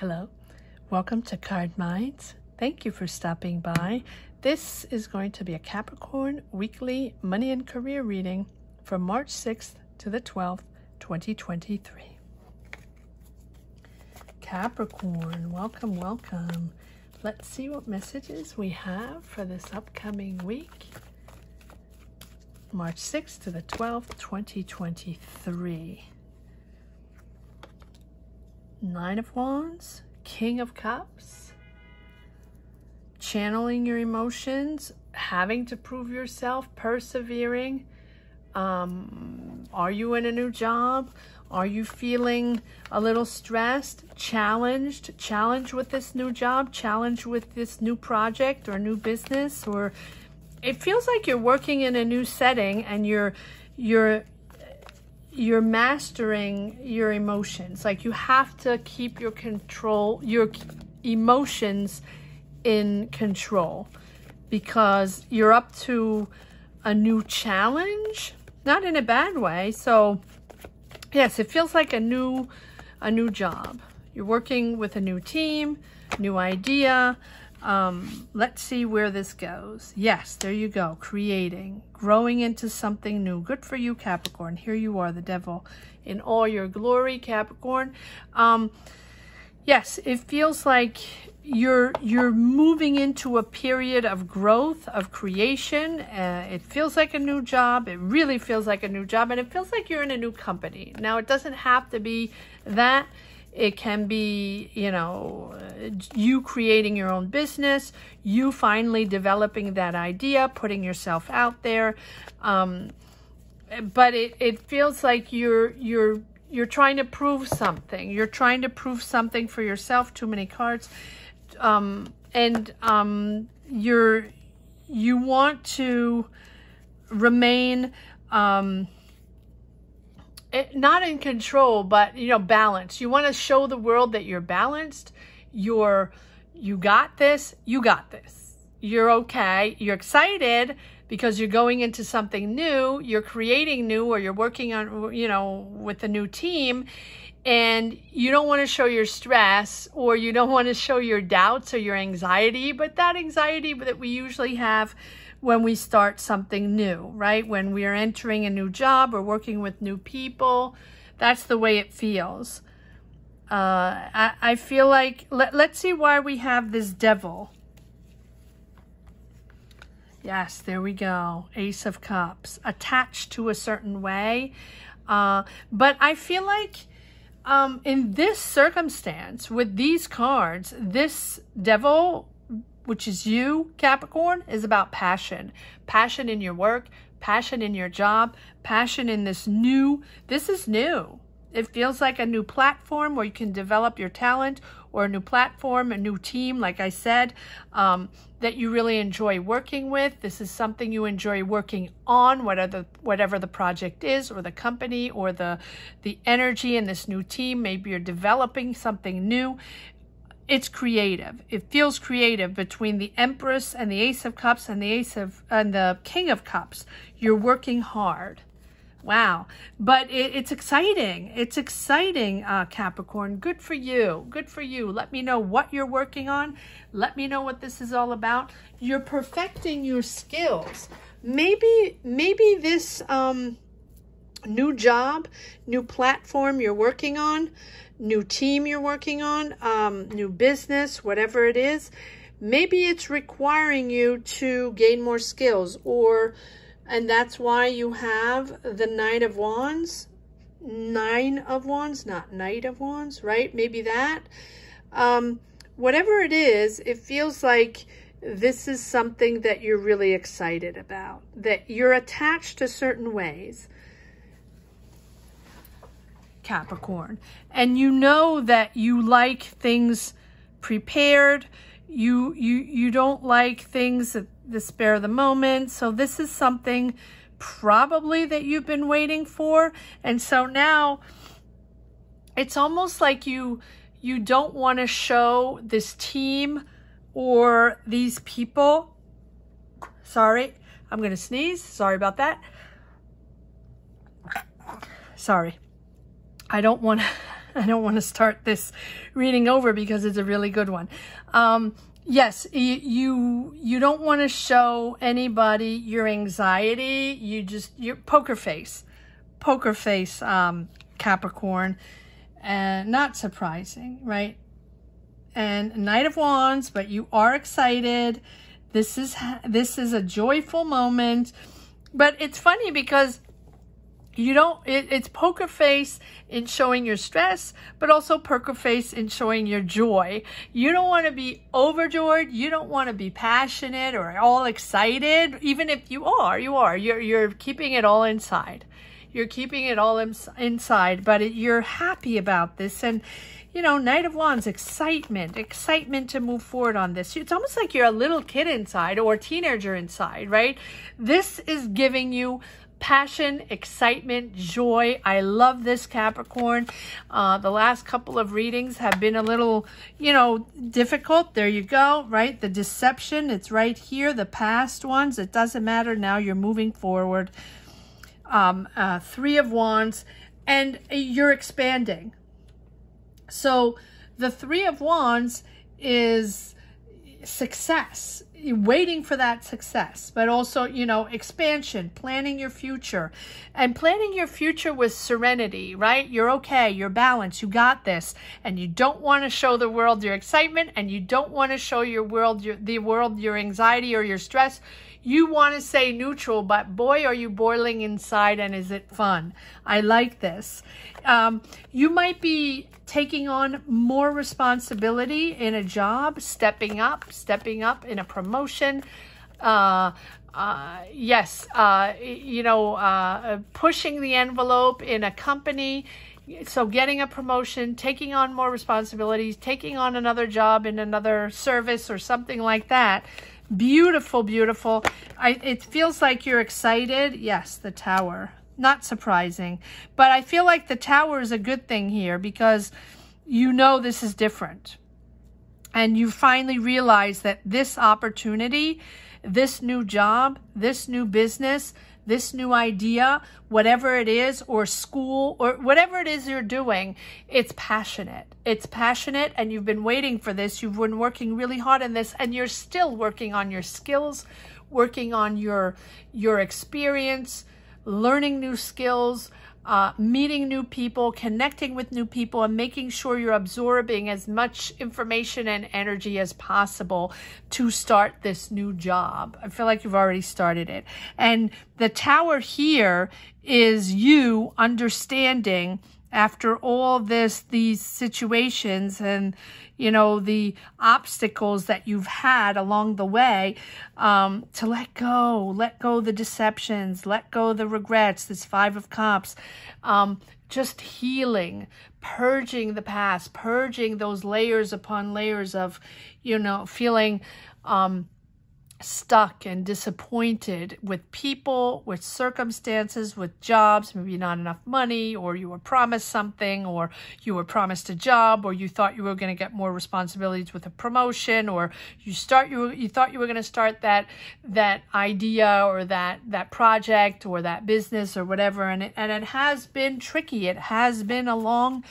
Hello, welcome to Card Minds. Thank you for stopping by. This is going to be a Capricorn weekly money and career reading from March 6th to the 12th, 2023. Capricorn, welcome, welcome. Let's see what messages we have for this upcoming week. March 6th to the 12th, 2023. Nine of Wands, King of Cups, channeling your emotions, having to prove yourself, persevering. Um, are you in a new job? Are you feeling a little stressed, challenged, challenged with this new job, challenged with this new project or new business? Or it feels like you're working in a new setting and you're, you're, you're mastering your emotions. Like you have to keep your control, your emotions in control because you're up to a new challenge, not in a bad way. So yes, it feels like a new, a new job. You're working with a new team, new idea, um, let's see where this goes. Yes, there you go. Creating, growing into something new. Good for you, Capricorn. Here you are, the devil in all your glory, Capricorn. Um, yes, it feels like you're you're moving into a period of growth of creation uh, it feels like a new job it really feels like a new job and it feels like you're in a new company now it doesn't have to be that it can be, you know, you creating your own business, you finally developing that idea, putting yourself out there. Um, but it, it feels like you're, you're, you're trying to prove something. You're trying to prove something for yourself. Too many cards. Um, and um, you're, you want to remain, um, it, not in control, but you know, balance. You want to show the world that you're balanced. You're, you got this. You got this. You're okay. You're excited because you're going into something new. You're creating new, or you're working on, you know, with a new team, and you don't want to show your stress, or you don't want to show your doubts or your anxiety. But that anxiety that we usually have when we start something new, right? When we are entering a new job or working with new people, that's the way it feels. Uh, I, I feel like, let, let's see why we have this devil. Yes, there we go. Ace of Cups. Attached to a certain way. Uh, but I feel like um, in this circumstance, with these cards, this devil which is you, Capricorn, is about passion. Passion in your work, passion in your job, passion in this new, this is new. It feels like a new platform where you can develop your talent or a new platform, a new team, like I said, um, that you really enjoy working with. This is something you enjoy working on, whatever the, whatever the project is or the company or the, the energy in this new team. Maybe you're developing something new it's creative. It feels creative between the Empress and the Ace of Cups and the Ace of and the King of Cups. You're working hard. Wow. But it, it's exciting. It's exciting, uh, Capricorn. Good for you. Good for you. Let me know what you're working on. Let me know what this is all about. You're perfecting your skills. Maybe, maybe this um, new job, new platform you're working on, new team you're working on, um, new business, whatever it is, maybe it's requiring you to gain more skills or, and that's why you have the Knight of Wands, Nine of Wands, not Knight of Wands, right? Maybe that. Um, whatever it is, it feels like this is something that you're really excited about, that you're attached to certain ways. Capricorn. And you know that you like things prepared. You, you, you don't like things at the spare of the moment. So this is something probably that you've been waiting for. And so now it's almost like you, you don't want to show this team or these people. Sorry, I'm going to sneeze. Sorry about that. Sorry. I don't want to I don't want to start this reading over because it's a really good one. Um, yes, you you don't want to show anybody your anxiety. You just your poker face, poker face, um, Capricorn, and not surprising, right? And Knight of Wands, but you are excited. This is this is a joyful moment, but it's funny because you don't it, it's poker face in showing your stress but also poker face in showing your joy you don't want to be overjoyed you don't want to be passionate or all excited even if you are you are you're you're keeping it all inside you're keeping it all inside but it, you're happy about this and you know, Knight of Wands, excitement, excitement to move forward on this. It's almost like you're a little kid inside or teenager inside, right? This is giving you passion, excitement, joy. I love this Capricorn. Uh, the last couple of readings have been a little, you know, difficult. There you go, right? The deception, it's right here. The past ones, it doesn't matter. Now you're moving forward. Um, uh, three of Wands, and you're expanding. So the Three of Wands is success waiting for that success, but also, you know, expansion, planning your future and planning your future with serenity, right? You're okay. You're balanced. You got this. And you don't want to show the world your excitement and you don't want to show your world, your, the world, your anxiety or your stress. You want to say neutral, but boy, are you boiling inside and is it fun? I like this. Um, you might be taking on more responsibility in a job, stepping up, stepping up in a promotion. Uh, uh, yes, uh, you know, uh, pushing the envelope in a company. So getting a promotion, taking on more responsibilities, taking on another job in another service or something like that. Beautiful, beautiful. I, it feels like you're excited. Yes, the tower not surprising. But I feel like the tower is a good thing here because you know this is different. And you finally realize that this opportunity, this new job, this new business, this new idea, whatever it is, or school, or whatever it is you're doing, it's passionate. It's passionate, and you've been waiting for this. You've been working really hard on this, and you're still working on your skills, working on your your experience, learning new skills, uh, meeting new people, connecting with new people, and making sure you're absorbing as much information and energy as possible to start this new job. I feel like you've already started it. And the tower here is you understanding after all this, these situations and, you know, the obstacles that you've had along the way, um, to let go, let go the deceptions, let go the regrets, this five of cups, um, just healing, purging the past, purging those layers upon layers of, you know, feeling, um, stuck and disappointed with people, with circumstances, with jobs, maybe not enough money, or you were promised something, or you were promised a job, or you thought you were going to get more responsibilities with a promotion, or you start you you thought you were going to start that that idea or that that project or that business or whatever, and it, and it has been tricky. It has been a long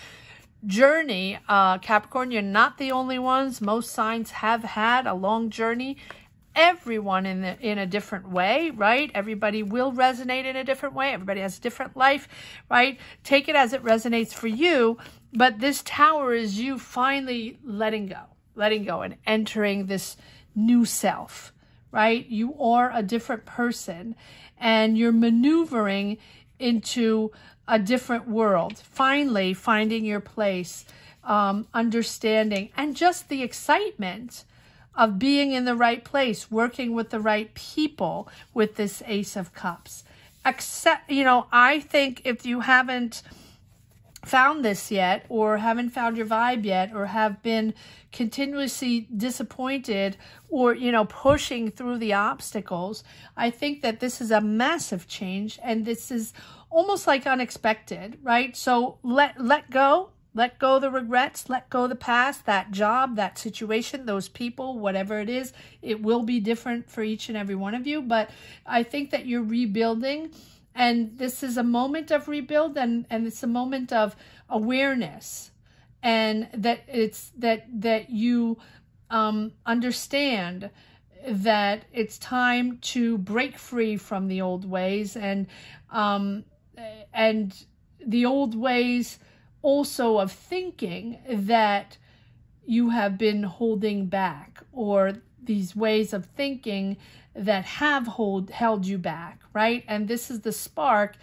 journey. Uh, Capricorn, you're not the only ones. Most signs have had a long journey everyone in the, in a different way, right? Everybody will resonate in a different way. Everybody has a different life, right? Take it as it resonates for you. But this tower is you finally letting go, letting go and entering this new self, right? You are a different person and you're maneuvering into a different world. Finally, finding your place, um, understanding, and just the excitement of being in the right place, working with the right people with this Ace of Cups. Accept, you know, I think if you haven't found this yet or haven't found your vibe yet or have been continuously disappointed or you know pushing through the obstacles i think that this is a massive change and this is almost like unexpected right so let let go let go the regrets, let go the past, that job, that situation, those people, whatever it is. It will be different for each and every one of you, but I think that you're rebuilding and this is a moment of rebuild and, and it's a moment of awareness, and that it's that that you um, understand that it's time to break free from the old ways and um, and the old ways also of thinking that you have been holding back or these ways of thinking that have hold held you back right and this is the spark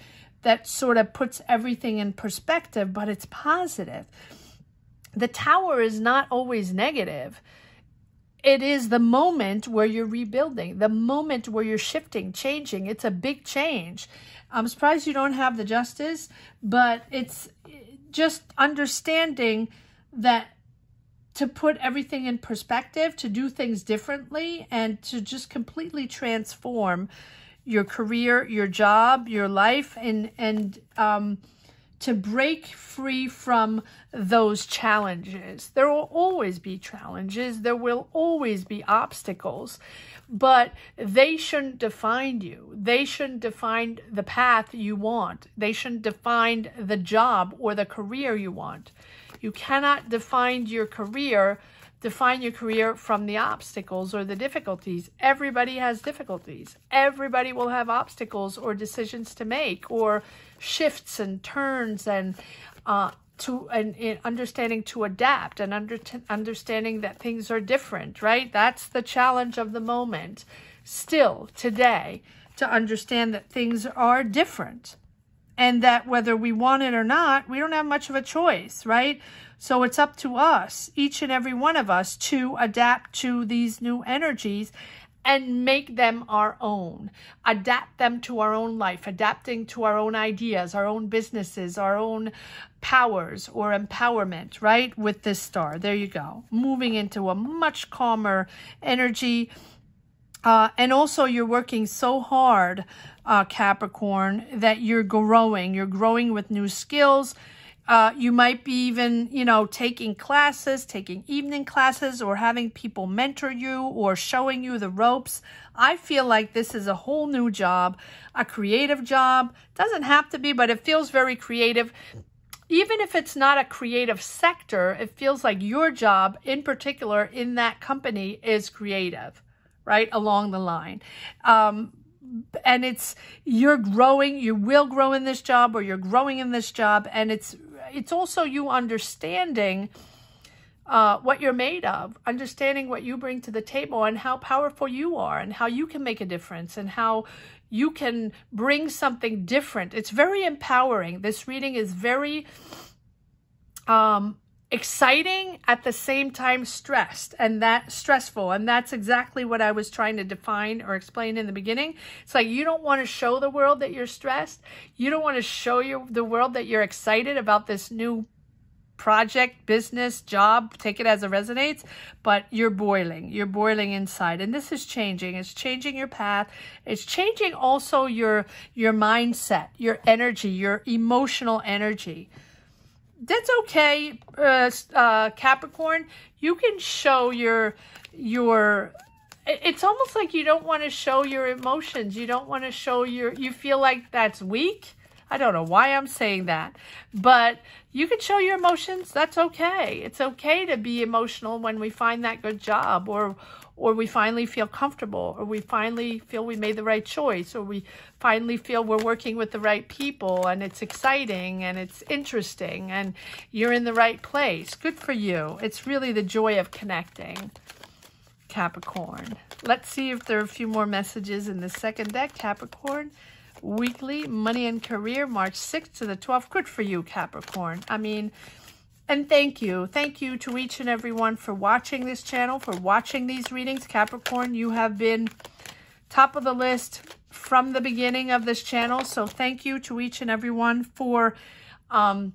that sort of puts everything in perspective but it's positive the tower is not always negative it is the moment where you're rebuilding, the moment where you're shifting, changing. It's a big change. I'm surprised you don't have the justice, but it's just understanding that to put everything in perspective, to do things differently, and to just completely transform your career, your job, your life, and and um, to break free from those challenges. There will always be challenges, there will always be obstacles, but they shouldn't define you. They shouldn't define the path you want. They shouldn't define the job or the career you want. You cannot define your career define your career from the obstacles or the difficulties. Everybody has difficulties. Everybody will have obstacles or decisions to make or shifts and turns and uh, to and, and understanding to adapt and under, understanding that things are different, right? That's the challenge of the moment. Still today, to understand that things are different and that whether we want it or not, we don't have much of a choice, right? So it's up to us, each and every one of us, to adapt to these new energies and make them our own, adapt them to our own life, adapting to our own ideas, our own businesses, our own powers or empowerment, right? With this star. There you go. Moving into a much calmer energy. Uh, and also, you're working so hard, uh, Capricorn, that you're growing. You're growing with new skills uh, you might be even, you know, taking classes, taking evening classes, or having people mentor you or showing you the ropes. I feel like this is a whole new job, a creative job. Doesn't have to be, but it feels very creative. Even if it's not a creative sector, it feels like your job in particular in that company is creative, right? Along the line. Um, and it's you're growing you will grow in this job or you're growing in this job and it's it's also you understanding uh, what you're made of, understanding what you bring to the table and how powerful you are and how you can make a difference and how you can bring something different. It's very empowering. This reading is very um, exciting at the same time stressed and that stressful and that's exactly what I was trying to define or explain in the beginning. It's like you don't want to show the world that you're stressed. You don't want to show the world that you're excited about this new project, business, job, take it as it resonates, but you're boiling. You're boiling inside. And this is changing. It's changing your path. It's changing also your your mindset, your energy, your emotional energy that's okay, uh, uh, Capricorn. You can show your your. It's almost like you don't want to show your emotions. You don't want to show your. You feel like that's weak. I don't know why I'm saying that, but you can show your emotions. That's okay. It's okay to be emotional when we find that good job or or we finally feel comfortable, or we finally feel we made the right choice, or we finally feel we're working with the right people and it's exciting and it's interesting and you're in the right place. Good for you. It's really the joy of connecting, Capricorn. Let's see if there are a few more messages in the second deck, Capricorn. Weekly Money and Career, March 6th to the 12th. Good for you, Capricorn. I mean, and thank you. Thank you to each and everyone for watching this channel, for watching these readings. Capricorn, you have been top of the list from the beginning of this channel. So thank you to each and everyone for um,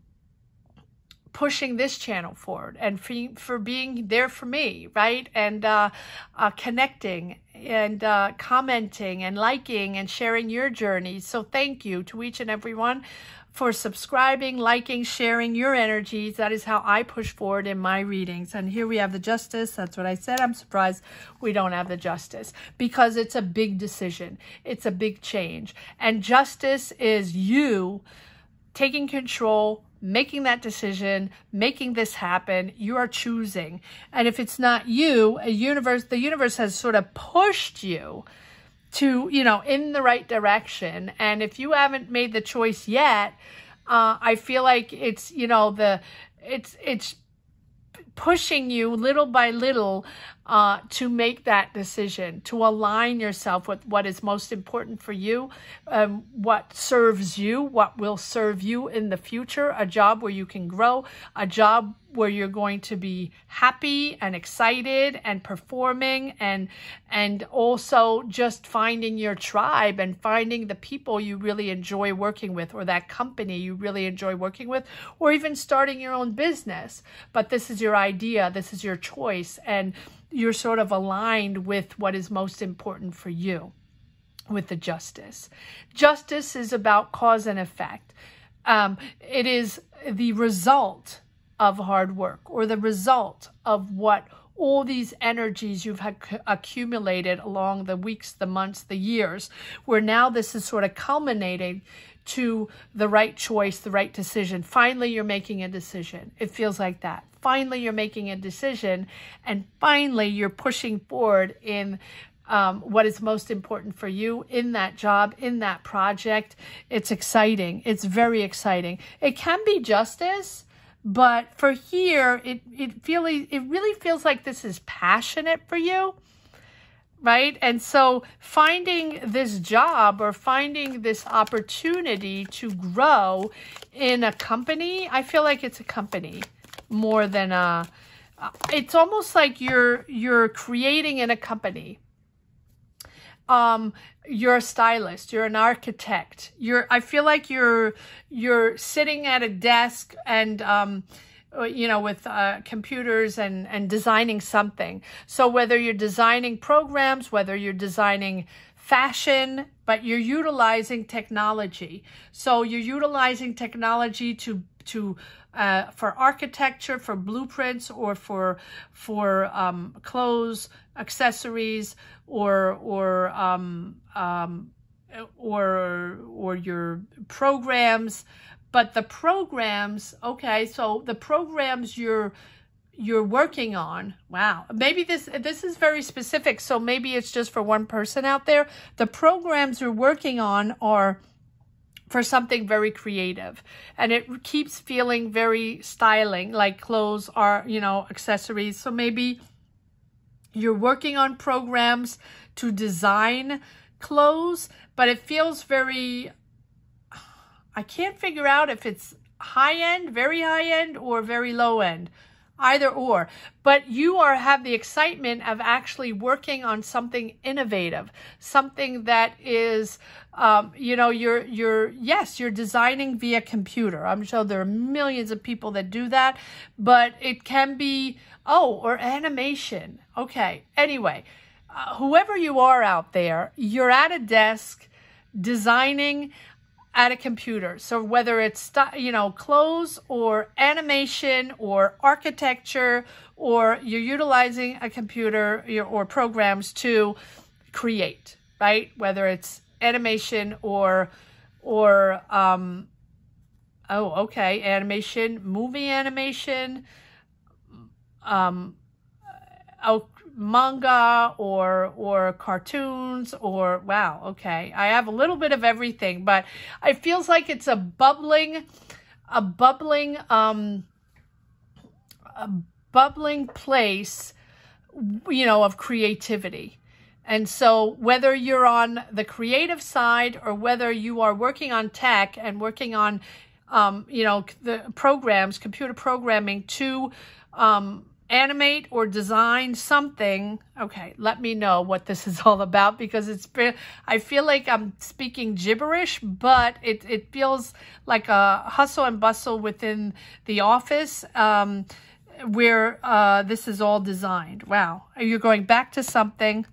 pushing this channel forward and for, for being there for me, right? And uh, uh, connecting and uh, commenting and liking and sharing your journey. So thank you to each and everyone for subscribing, liking, sharing your energies. That is how I push forward in my readings. And here we have the justice. That's what I said. I'm surprised we don't have the justice because it's a big decision. It's a big change. And justice is you taking control, making that decision, making this happen. You are choosing. And if it's not you, a universe, the universe has sort of pushed you to, you know, in the right direction. And if you haven't made the choice yet, uh, I feel like it's, you know, the, it's, it's pushing you little by little uh, to make that decision, to align yourself with what is most important for you, um, what serves you, what will serve you in the future, a job where you can grow, a job where you're going to be happy and excited and performing and and also just finding your tribe and finding the people you really enjoy working with or that company you really enjoy working with or even starting your own business. But this is your idea. This is your choice. And you're sort of aligned with what is most important for you with the justice. Justice is about cause and effect. Um, it is the result of hard work or the result of what all these energies you've had accumulated along the weeks, the months, the years, where now this is sort of culminating to the right choice, the right decision. Finally, you're making a decision. It feels like that. Finally, you're making a decision, and finally, you're pushing forward in um, what is most important for you in that job, in that project. It's exciting. It's very exciting. It can be justice but for here, it, it, really, it really feels like this is passionate for you, right? And so finding this job or finding this opportunity to grow in a company, I feel like it's a company more than a, it's almost like you're, you're creating in a company um, you're a stylist, you're an architect. You're I feel like you're you're sitting at a desk and um, uh, you know with uh, computers and and designing something. So whether you're designing programs, whether you're designing fashion, but you're utilizing technology. So you're utilizing technology to to uh, for architecture, for blueprints, or for for um, clothes, accessories, or or um, um, or or your programs. But the programs, okay, so the programs you're you're working on. Wow. Maybe this this is very specific, so maybe it's just for one person out there. The programs you're working on are for something very creative. And it keeps feeling very styling like clothes are you know accessories. So maybe you're working on programs to design clothes but it feels very i can't figure out if it's high end very high end or very low end either or. But you are have the excitement of actually working on something innovative something that is um, you know you're you're yes you're designing via computer. I'm sure there are millions of people that do that but it can be oh or animation. Okay. Anyway uh, whoever you are out there you're at a desk designing at a computer. So whether it's, you know, clothes or animation or architecture, or you're utilizing a computer or programs to create, right? Whether it's animation or, or, um, oh, okay, animation, movie animation, um, oh, manga or or cartoons or wow okay. I have a little bit of everything but it feels like it's a bubbling a bubbling um a bubbling place you know of creativity. And so whether you're on the creative side or whether you are working on tech and working on um, you know the programs computer programming to um, animate or design something, okay, let me know what this is all about because it's I feel like I'm speaking gibberish, but it, it feels like a hustle and bustle within the office um, where uh, this is all designed. Wow. You're going back to something.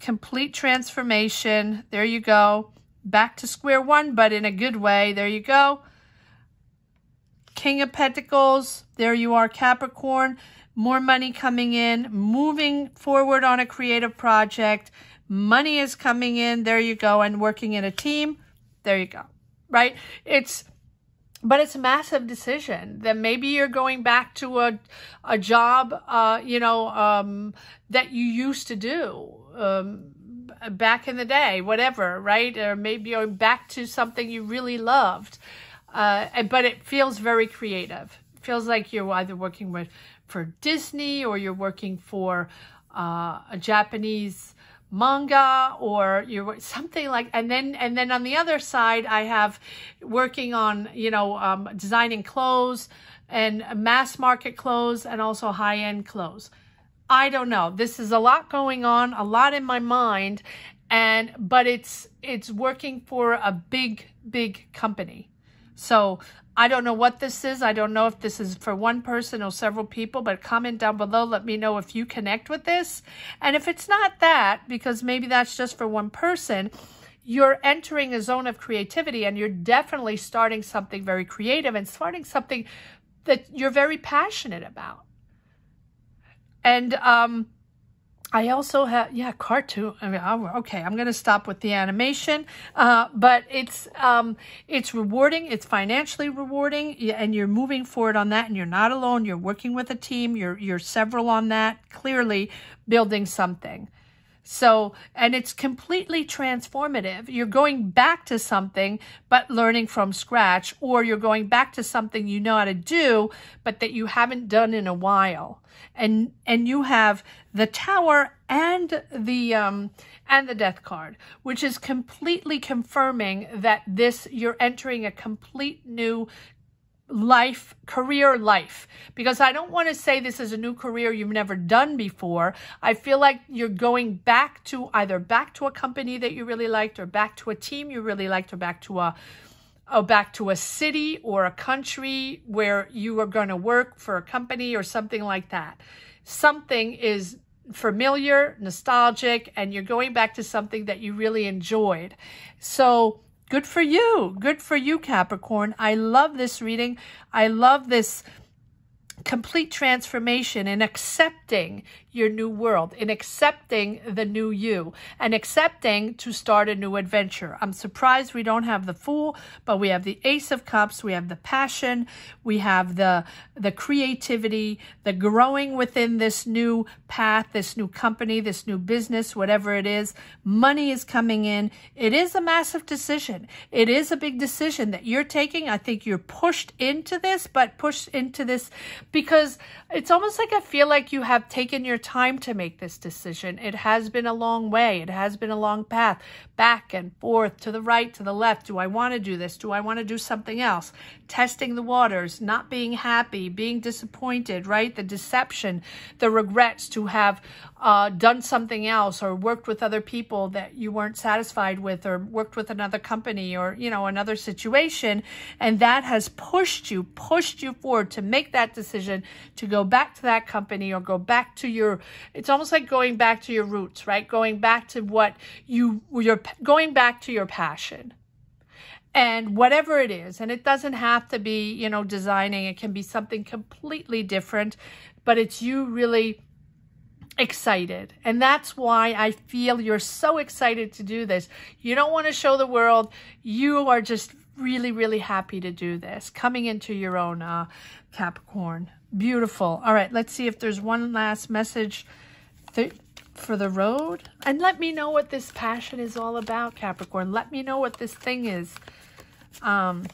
Complete transformation. There you go. Back to square one, but in a good way. There you go. King of Pentacles, there you are, Capricorn. More money coming in, moving forward on a creative project. Money is coming in, there you go, and working in a team, there you go, right? It's but it's a massive decision. that maybe you're going back to a a job, uh, you know, um, that you used to do um, back in the day, whatever, right? Or maybe you're back to something you really loved, uh, but it feels very creative. It feels like you're either working with for Disney or you're working for uh, a Japanese manga or you're something like and then and then on the other side i have working on you know um, designing clothes and mass market clothes and also high-end clothes. I don't know. This is a lot going on a lot in my mind and but it's it's working for a big big company so I don't know what this is. I don't know if this is for one person or several people, but comment down below. Let me know if you connect with this. And if it's not that, because maybe that's just for one person, you're entering a zone of creativity and you're definitely starting something very creative and starting something that you're very passionate about. And um, I also have, yeah, cartoon. I mean, okay, I'm going to stop with the animation, uh, but it's um, it's rewarding. It's financially rewarding, and you're moving forward on that. And you're not alone. You're working with a team. You're you're several on that. Clearly, building something. So, and it's completely transformative. You're going back to something, but learning from scratch, or you're going back to something you know how to do, but that you haven't done in a while. And, and you have the tower and the, um, and the death card, which is completely confirming that this, you're entering a complete new life, career life, because I don't want to say this is a new career you've never done before. I feel like you're going back to either back to a company that you really liked or back to a team you really liked or back to a or back to a city or a country where you are going to work for a company or something like that. Something is familiar, nostalgic, and you're going back to something that you really enjoyed. So Good for you. Good for you, Capricorn. I love this reading. I love this complete transformation in accepting your new world, in accepting the new you, and accepting to start a new adventure. I'm surprised we don't have the Fool, but we have the Ace of Cups, we have the passion, we have the the creativity, the growing within this new path, this new company, this new business, whatever it is. Money is coming in. It is a massive decision. It is a big decision that you're taking. I think you're pushed into this, but pushed into this because it's almost like I feel like you have taken your time to make this decision. It has been a long way. It has been a long path back and forth to the right, to the left. Do I want to do this? Do I want to do something else? Testing the waters, not being happy, being disappointed, right? The deception, the regrets to have uh, done something else or worked with other people that you weren't satisfied with or worked with another company or, you know, another situation. And that has pushed you, pushed you forward to make that decision to go back to that company or go back to your, it's almost like going back to your roots, right? Going back to what you, you're going back to your passion and whatever it is and it doesn't have to be you know designing it can be something completely different but it's you really excited. And that's why I feel you're so excited to do this. You don't want to show the world. You are just really, really happy to do this. Coming into your own uh, Capricorn. Beautiful. All right, let's see if there's one last message for the road. And let me know what this passion is all about, Capricorn. Let me know what this thing is. Um,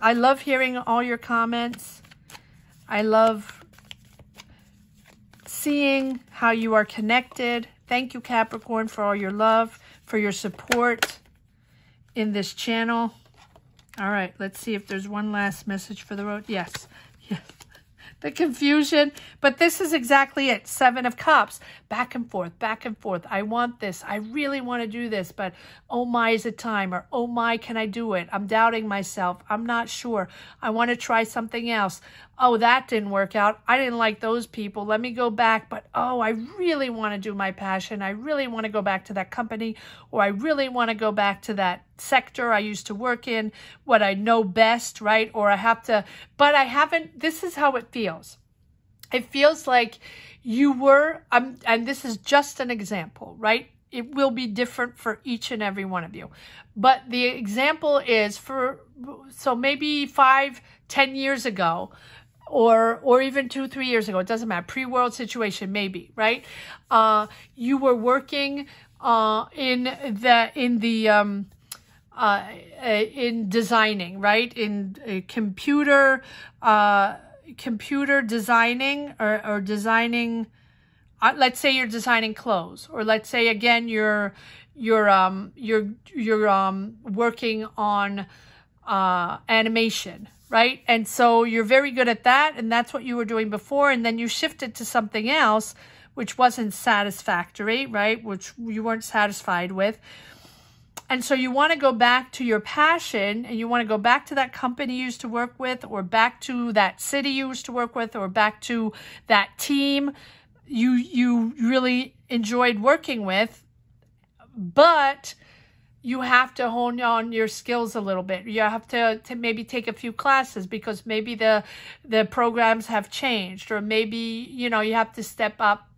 I love hearing all your comments. I love seeing how you are connected. Thank you, Capricorn, for all your love, for your support in this channel. All right, let's see if there's one last message for the road. Yes, yes the confusion. But this is exactly it. Seven of Cups. Back and forth, back and forth. I want this. I really want to do this. But oh my, is it time? Or oh my, can I do it? I'm doubting myself. I'm not sure. I want to try something else. Oh, that didn't work out. I didn't like those people. Let me go back. But oh, I really want to do my passion. I really want to go back to that company. Or I really want to go back to that sector I used to work in, what I know best, right? Or I have to, but I haven't, this is how it feels. It feels like you were, um, and this is just an example, right? It will be different for each and every one of you. But the example is for so maybe five, ten years ago, or or even two, three years ago, it doesn't matter, pre-world situation, maybe, right? Uh, you were working uh, in the in the um, uh, in designing, right? In uh, computer uh, computer designing or, or designing. Uh, let's say you're designing clothes, or let's say again you're you're um you're you're um working on uh animation right and so you're very good at that and that's what you were doing before and then you shifted to something else which wasn't satisfactory right which you weren't satisfied with and so you want to go back to your passion and you want to go back to that company you used to work with or back to that city you used to work with or back to that team you you really enjoyed working with but you have to hone on your skills a little bit. You have to, to maybe take a few classes because maybe the the programs have changed or maybe, you know, you have to step up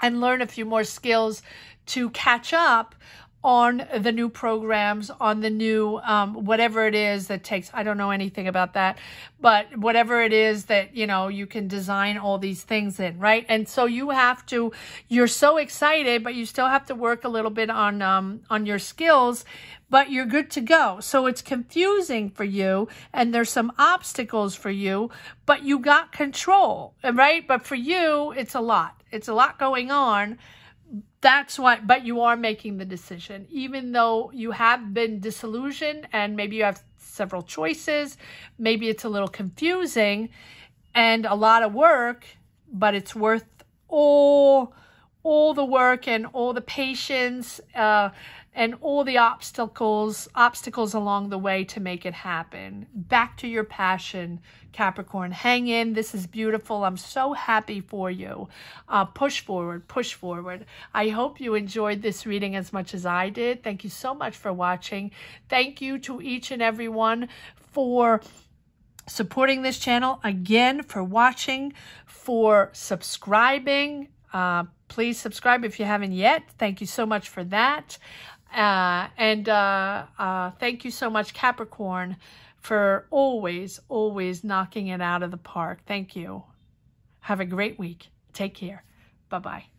and learn a few more skills to catch up on the new programs, on the new um, whatever it is that takes. I don't know anything about that, but whatever it is that you know you can design all these things in, right? And so you have to. You're so excited, but you still have to work a little bit on um, on your skills. But you're good to go. So it's confusing for you, and there's some obstacles for you, but you got control, right? But for you, it's a lot. It's a lot going on that's why but you are making the decision. Even though you have been disillusioned and maybe you have several choices maybe it's a little confusing and a lot of work but it's worth all all the work and all the patience uh, and all the obstacles obstacles along the way to make it happen. Back to your passion capricorn. Hang in. This is beautiful. I'm so happy for you. Uh, push forward push forward. I hope you enjoyed this reading as much as i did. Thank you so much for watching. Thank you to each and every one for supporting this channel. Again for watching for subscribing. Uh, please subscribe if you haven't yet. Thank you so much for that uh, and uh, uh, thank you so much, Capricorn, for always, always knocking it out of the park. Thank you. Have a great week. Take care. Bye-bye.